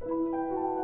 Música